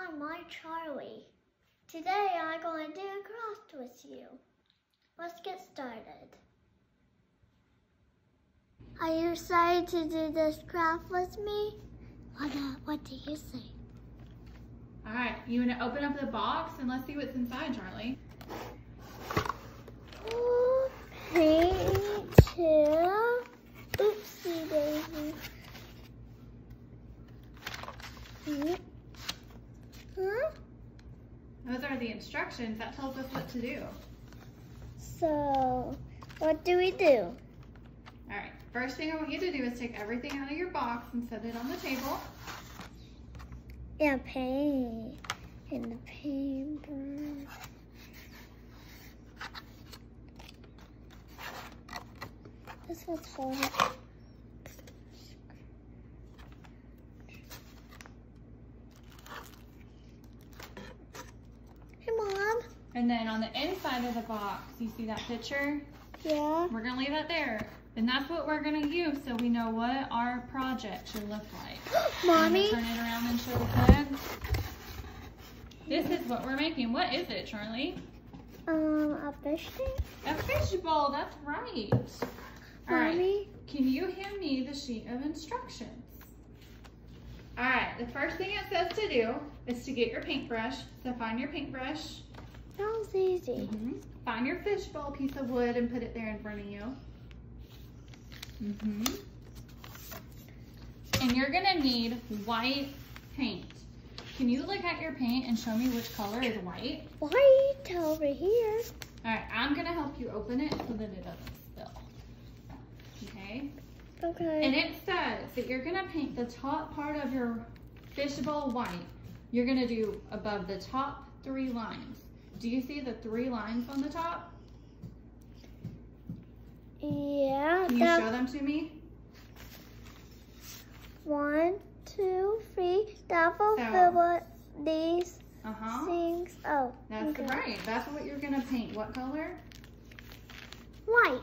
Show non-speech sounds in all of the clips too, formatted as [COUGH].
I'm Charlie. Today I'm going to do a craft with you. Let's get started. Are you excited to do this craft with me? What, uh, what do you say? All right, you want to open up the box and let's see what's inside, Charlie. Oh, here. Oopsie daisy. Those are the instructions. That tells us what to do. So, what do we do? All right, first thing I want you to do is take everything out of your box and set it on the table. Yeah, paint in the paper. This one's hard. Hey, Mom. And then on the inside of the box, you see that picture? Yeah. We're gonna leave that there. And that's what we're gonna use so we know what our project should look like. [GASPS] Mommy. Turn it around and show the kids. This is what we're making. What is it, Charlie? Um, a fish? A fish bowl, that's right. All right, Mommy. can you hand me the sheet of instructions? All right, the first thing it says to do is to get your paintbrush. So find your paintbrush, That was easy. find your fishbowl piece of wood and put it there in front of you. Mm-hmm. And you're gonna need white paint. Can you look at your paint and show me which color is white? White over here. All right, I'm gonna help you open it so that it doesn't spill. Okay? Okay. And it says that you're gonna paint the top part of your fishbowl white. You're gonna do above the top three lines. Do you see the three lines on the top? yeah, Can you show them to me? one, two, three. Will So- what these Uh-huh. things. Oh, That's okay. right. That's what you're gonna paint. What color? White.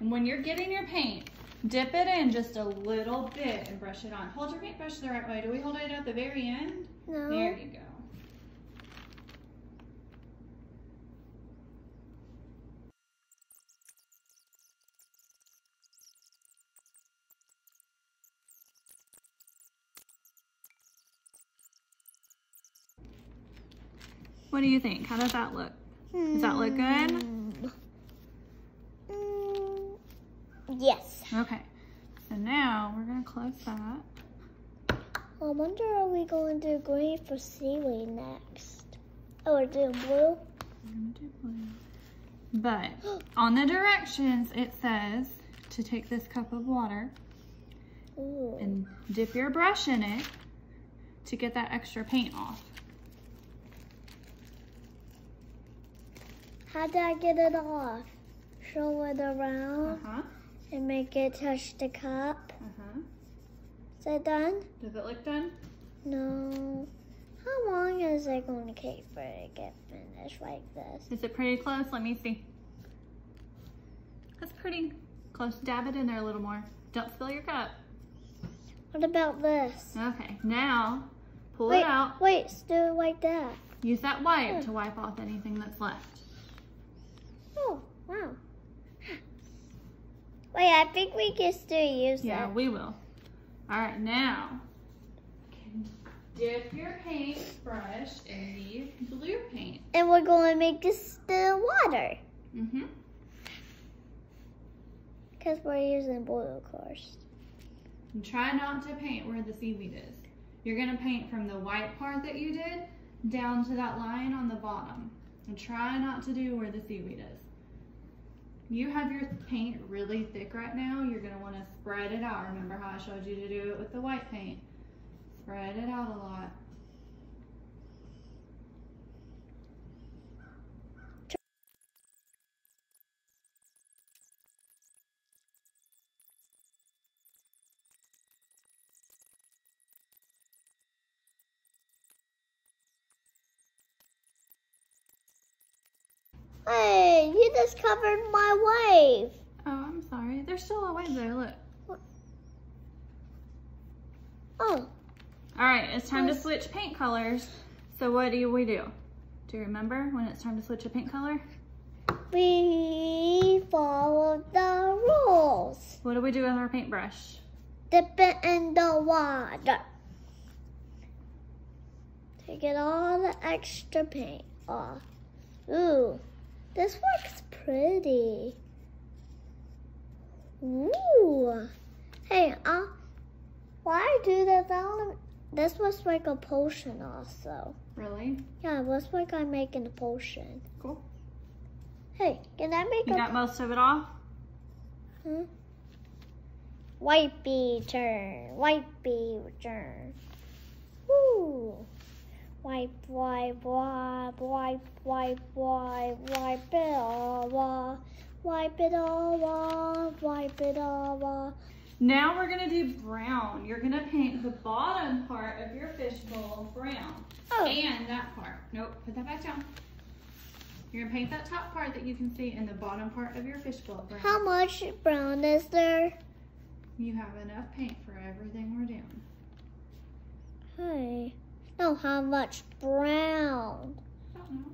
And when you're getting your paint, dip it in just a little bit and brush it on. Hold your paintbrush the right way. Do we hold it at the very end? No. There you go. What do you think? How does that look? Does that look good? Mm. Yes. Okay. So now we're gonna close that. I wonder are we going to do green for seaweed next? Oh, we're doing blue? I'm gonna do blue. But [GASPS] on the directions, it says to take this cup of water Ooh. and dip your brush in it to get that extra paint off. How did I get it off? Show it around Uh-huh. and make it touch the cup. Uh-huh. Is that done? Does it look done? No. How long is it going to take for it to get finished like this? Is it pretty close? Let me see. That's pretty close. Dab it in there a little more. Don't spill your cup. What about this? Okay, now pull wait, it out. wait, do it like that. Use that wipe to wipe off anything that's left. Oh, wow. Wait, I think we can still use Yeah, that. we will. All right, now dip your paintbrush in the blue paint. And we're going to make this the water. Mm-hmm. Because we're using blue, of course. And try not to paint where the seaweed is. You're gonna paint from the white part that you did down to that line on the bottom. And try not to do where the seaweed is. You have your paint really thick right now. You're gonna wanna spread it out. Remember how I showed you to do it with the white paint? Spread it out a lot. Hey, you just covered my wave. Oh, I'm sorry. There's still a wave there, look. Oh, All right, it's time to switch paint colors. So what do we do? Do you remember when it's time to switch a paint color? We follow the rules. What do we do with our paintbrush? Dip it in the water. To get all the extra paint off. Ooh, this looks pretty. Ooh. Hey, uh, why do this? I this looks like a potion also. Really? Yeah, it looks like I'm making a potion. Cool. Hey, can I make You a got most of it off? Hmm? Wipey turn, wipey turn. Woo! Wipe, wipe, wipe, wipe, wipe, wipe, wipe it all off. Wipe it all off, wipe it all off. Now we're gonna do brown. You're gonna paint the bottom part of your fishbowl brown. Oh, And that part. Nope, put that back down. You're gonna paint that top part that you can see and the bottom part of your fishbowl brown. how much brown is there? You have enough paint for everything we're doing. Hey, no, how much brown? Don't know.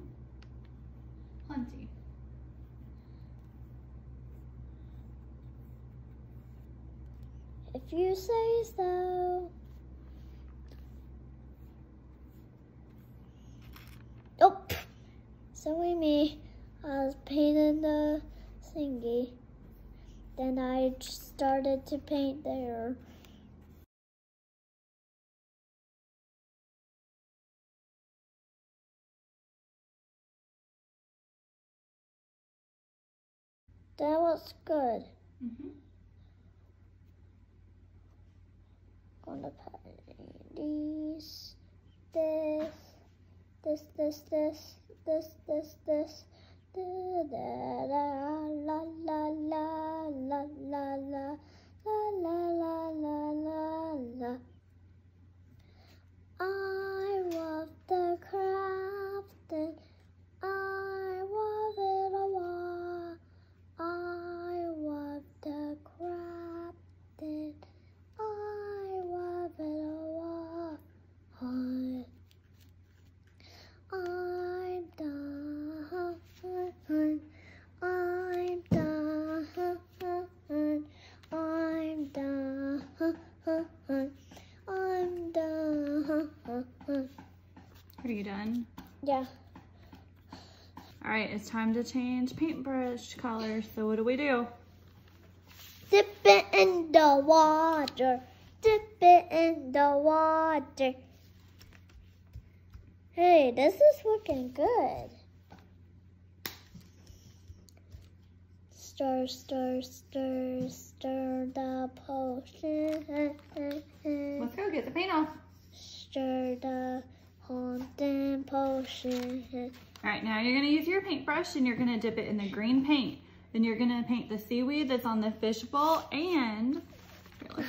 Plenty. If you say so. Oh, silly me. I was painting the thingy. Then I started to paint there. That was good. Mm-hmm. gonna put these, this, this, this, this, this, this, this, da, da, da, la, la, la, la, la, la, la, la, la, la, la. I love the crafting. I love it a lot. I love the crafting. I love it a lot. I'm done. I'm done. I'm done. I'm done. Are you done? Yeah. All right, it's time to change paintbrush colors. So what do we do? Dip it in the water. Dip it in the water. Hey, this is looking good. Stir, stir, stir, stir the potion. Let's go get the paint off. Stir the haunting potion. All right, now you're gonna use your paintbrush and you're gonna dip it in the green paint. Then you're gonna paint the seaweed that's on the fishbowl and here,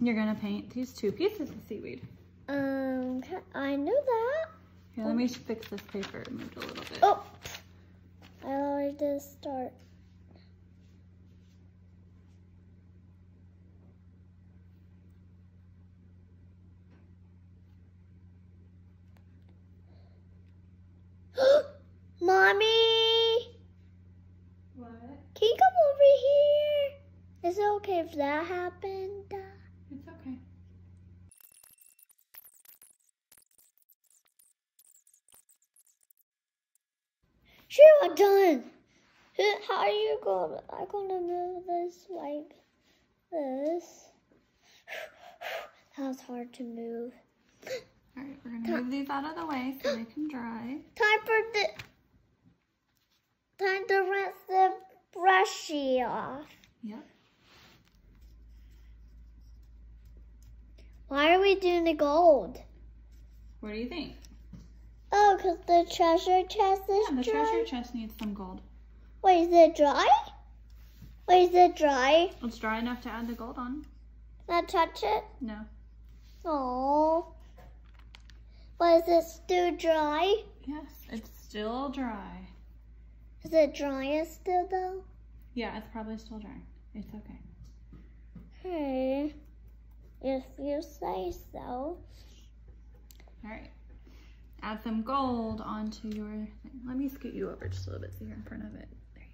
you're gonna paint these two pieces of seaweed. Um, I knew that. Here, let me fix this paper. It moved a little bit. Oh, I already did start. Mommy, What? can you come over here? Is it okay if that happened? It's okay. Sure, I'm done. How are you going? I'm gonna move this like this. [SIGHS] That was hard to move. All right, we're gonna move these out of the way so they can dry. Time for the time to rinse the brushy off. Yep. Why are we doing the gold? What do you think? Oh, because the treasure chest is Yeah, the dry. treasure chest needs some gold. Wait, is it dry? Wait, is it dry? It's dry enough to add the gold on. Not touch it? No. Oh. But is it still dry? Yes, it's still dry. Is it dry still though? Yeah, it's probably still dry. It's okay. Hey, if you say so. All right. add some gold onto your thing. Let me scoot you over just a little bit so you're in front of it. There you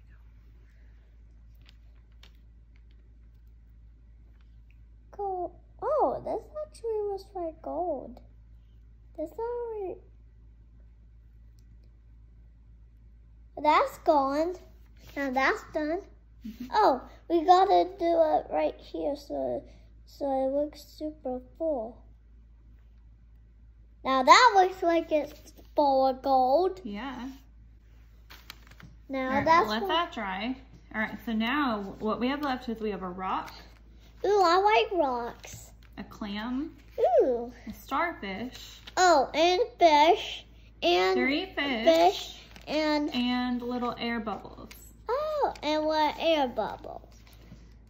go. Gold. Oh, this actually was for gold. This already. That's gone. Now that's done. Oh, we gotta do it right here so so it looks super full. Now that looks like it's full of gold. Yeah. Now right, that's let that dry. All right, so now what we have left is we have a rock, Ooh, I like rocks. a clam, Ooh. a starfish, Oh, and fish and three fish, fish and and little air bubbles. oh, and what air bubbles?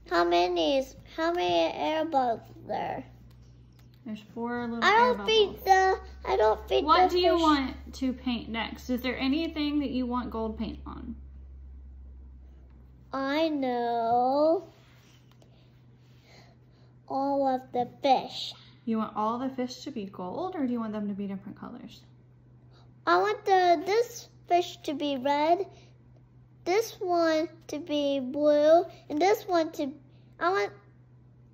How many is how many air bubbles there? There's four little I don't think the I don't think What do you want to paint next? Is there anything that you want gold paint on? I know all of the fish. You want all the fish to be gold or do you want them to be different colors? I want the this fish to be red, this one to be blue, and this one to I want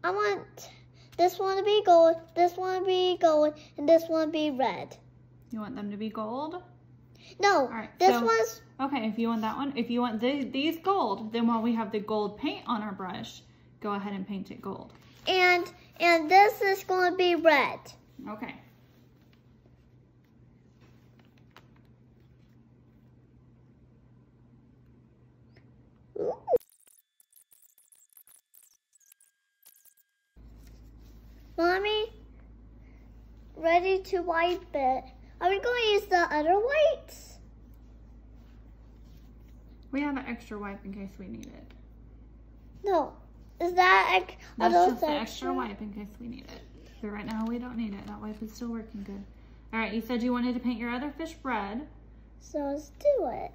I want this one to be gold, this one to be gold, and this one to be red. You want them to be gold? No, right, this so- one's Okay, if you want that one, if you want the, these gold, then while we have the gold paint on our brush, go ahead and paint it gold. and and this is going to be red. Okay. Ooh. Mommy, ready to wipe it. Are we going to use the other wipes. We have an extra wipe in case we need it. No. Is that are That's just the extra wipe in case we need it. But right now we don't need it. That wipe is still working good. All right, you said you wanted to paint your other fish red. So let's do it.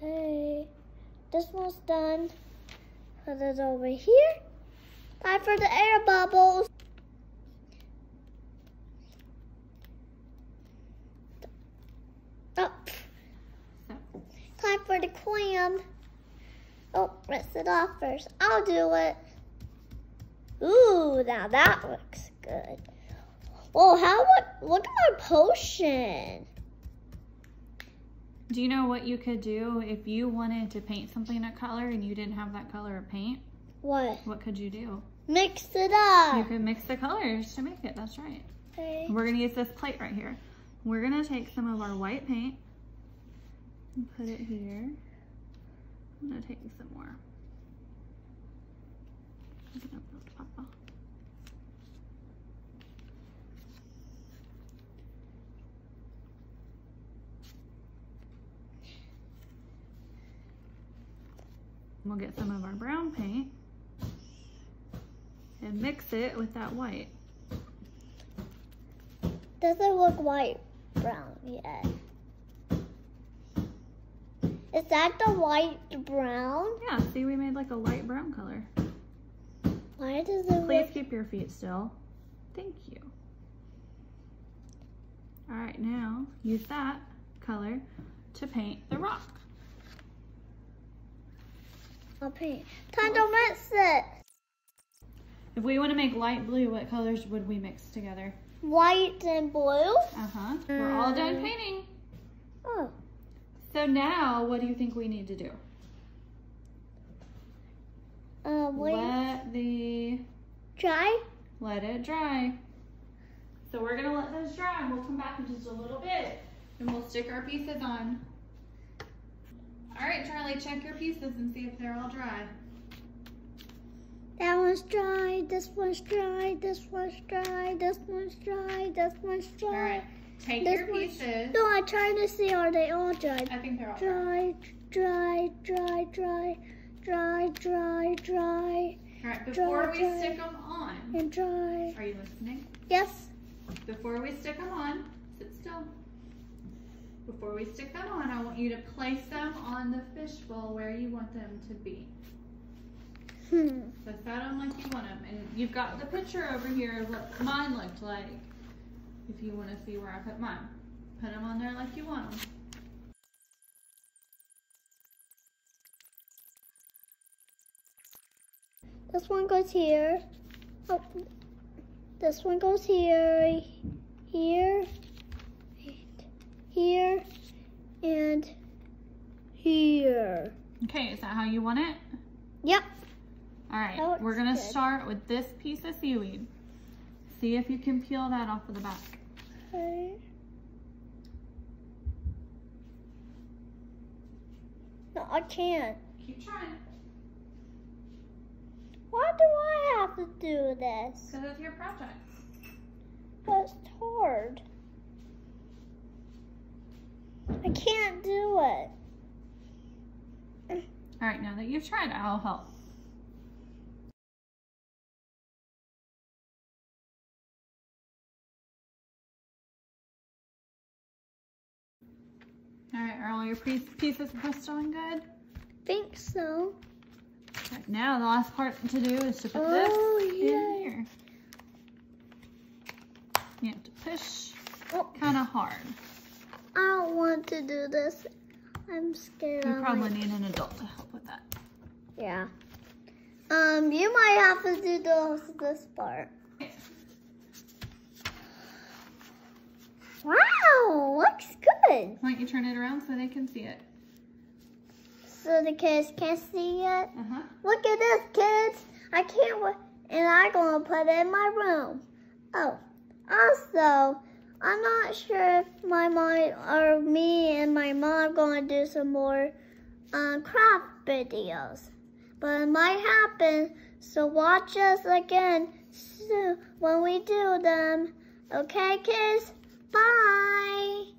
Hey, this one's done. Put it over here. Time for the air bubbles. Oh, time for the clam. Oh, rinse it off first. I'll do it. Ooh, now that looks good. Whoa, how look, look at my potion. Do you know what you could do if you wanted to paint something a color and you didn't have that color of paint? What? What could you do? Mix it up. You could mix the colors to make it. That's right. Okay. We're gonna use this plate right here. We're gonna take some of our white paint and put it here. I'm gonna take some more. I'm gonna put Papa. We'll get some of our brown paint and mix it with that white. Doesn't look white brown yet. Is that the white brown? Yeah, see we made like a light brown color. Why does it Please keep your feet still. Thank you. All right, now use that color to paint the rock. I'll paint. Time to mix it. If we want to make light blue, what colors would we mix together? White and blue. Uh-huh. We're all done Um, painting. Oh. So now, what do you think we need to do? Wait. Let the, Try. let it dry. So we're gonna let this dry and we'll come back in just a little bit and we'll stick our pieces on. All right, Charlie, check your pieces and see if they're all dry. That one's dry. This one's dry. This one's dry. This one's dry. This one's dry. All right, take This your pieces. No, I'm trying to see are they all dry? I think they're all dry. Dry, dry, dry, dry, dry, dry, dry, All right, before we dry. stick them on, and dry. are you listening? Yes. Before we stick them on, sit still. Before we stick them on, I want you to place them on the fishbowl where you want them to be. Hmm. So set them like you want them. And you've got the picture over here of what mine looked like. If you want to see where I put mine. Put them on there like you want them. This one goes here. Oh, this one goes here, here, here, and here. Okay, is that how you want it? Yep. All right, we're gonna good. start with this piece of seaweed. See if you can peel that off of the back. Okay. No, I can't. Keep trying. Why do I have to do this? Because it's your project. That's hard. I can't do it. All right, now that you've tried, I'll help. All right, are all your piece- pieces on good? Think so. Right, now the last part to do is to put Oh, this yeah. in here. You have to push Oh, kind of hard. I don't want to do this. I'm scared. You probably need an adult to help with that. Yeah. Um, you might have to do this this part. Wow, looks good. Why don't you turn it around so they can see it? So the kids can't see it. Uh-huh. Look at this, kids. I can't wait. And I'm going to put it in my room. Oh, also, I'm not sure if my mom or me and my mom going to do some more um, craft videos. But it might happen. So watch us again soon when we do them. Okay, kids? Bye.